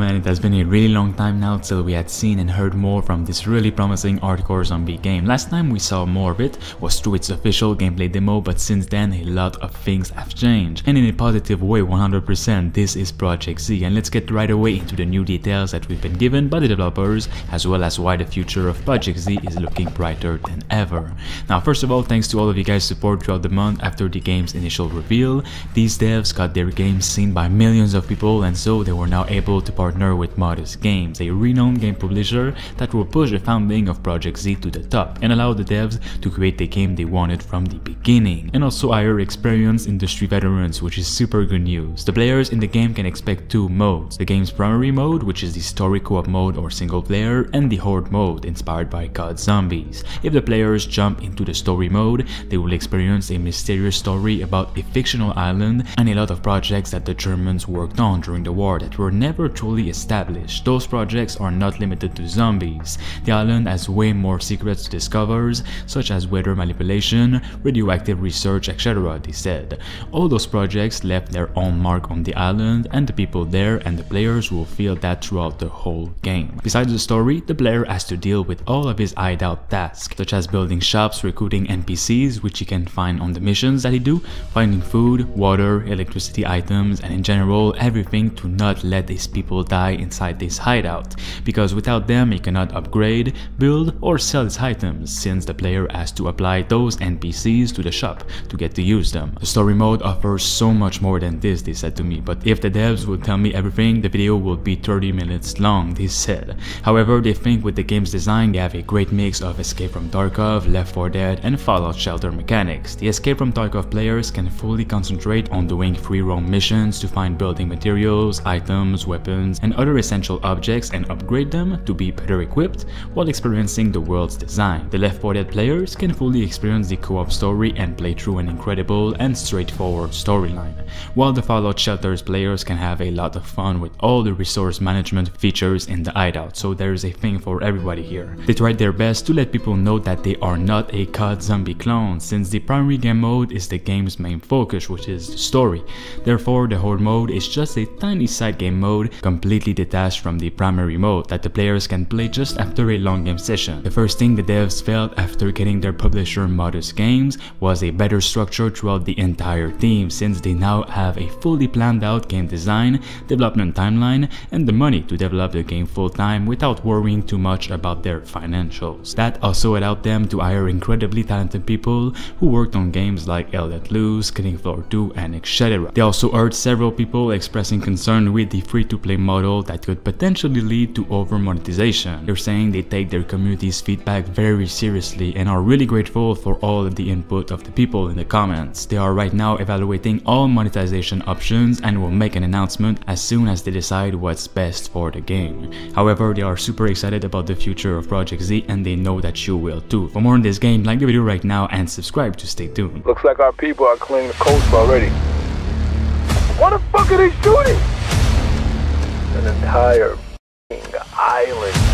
has been a really long time now till we had seen and heard more from this really promising hardcore zombie game. Last time we saw more of it was through its official gameplay demo, but since then a lot of things have changed. And in a positive way 100% this is Projekt Z and let's get right away into the new details that we've been given by the developers as well as why the future of Projekt Z is looking brighter than ever. Now first of all thanks to all of you guys support throughout the month after the game's initial reveal. These devs got their games seen by millions of people and so they were now able to partner with Modus Games, a renowned game publisher that will push the founding of Projekt Z to the top and allow the devs to create the game they wanted from the beginning, and also hire experienced industry veterans which is super good news. The players in the game can expect two modes, the game's primary mode which is the story co-op mode or single player and the horde mode inspired by COD Zombies. If the players jump into the story mode, they will experience a mysterious story about a fictional island and a lot of projects that the Germans worked on during the war that were never truly established. Those projects are not limited to zombies. The island has way more secrets to discover, such as weather manipulation, radioactive research, etc. they said. All those projects left their own mark on the island and the people there and the players will feel that throughout the whole game. Besides the story, the player has to deal with all of his hideout tasks, such as building shops, recruiting NPCs, which he can find on the missions that he do, finding food, water, electricity items, and in general everything to not let his people die inside this hideout, because without them he cannot upgrade, build, or sell his items, since the player has to apply those NPCs to the shop to get to use them. The story mode offers so much more than this, they said to me, but if the devs would tell me everything, the video will be 30 minutes long, they said. However, they think with the game's design they have a great mix of Escape from Tarkov, Left 4 Dead, and Fallout Shelter mechanics. The Escape from Tarkov players can fully concentrate on doing free roam missions to find building materials, items, weapons, and other essential objects and upgrade them to be better equipped while experiencing the world's design. The Left 4 Dead players can fully experience the co-op story and play through an incredible and straightforward storyline, while the Fallout Shelters players can have a lot of fun with all the resource management features in the hideout, so there's a thing for everybody here. They tried their best to let people know that they are not a COD zombie clone, since the primary game mode is the game's main focus, which is the story. Therefore, the horde mode is just a tiny side game mode completely detached from the primary mode that the players can play just after a long game session. The first thing the devs felt after getting their publisher Modus Games was a better structure throughout the entire team since they now have a fully planned out game design, development timeline, and the money to develop the game full time without worrying too much about their financials. That also allowed them to hire incredibly talented people who worked on games like Let Loose, Killing Floor 2, and etc. They also heard several people expressing concern with the free-to-play model that could potentially lead to over monetization. They're saying they take their community's feedback very seriously and are really grateful for all of the input of the people in the comments. They are right now evaluating all monetization options and will make an announcement as soon as they decide what's best for the game. However, they are super excited about the future of Projekt Z and they know that you will too. For more on this game, like the video right now and subscribe to stay tuned. Looks like our people are cleaning the coast already. What the fuck are they shooting? Entire island.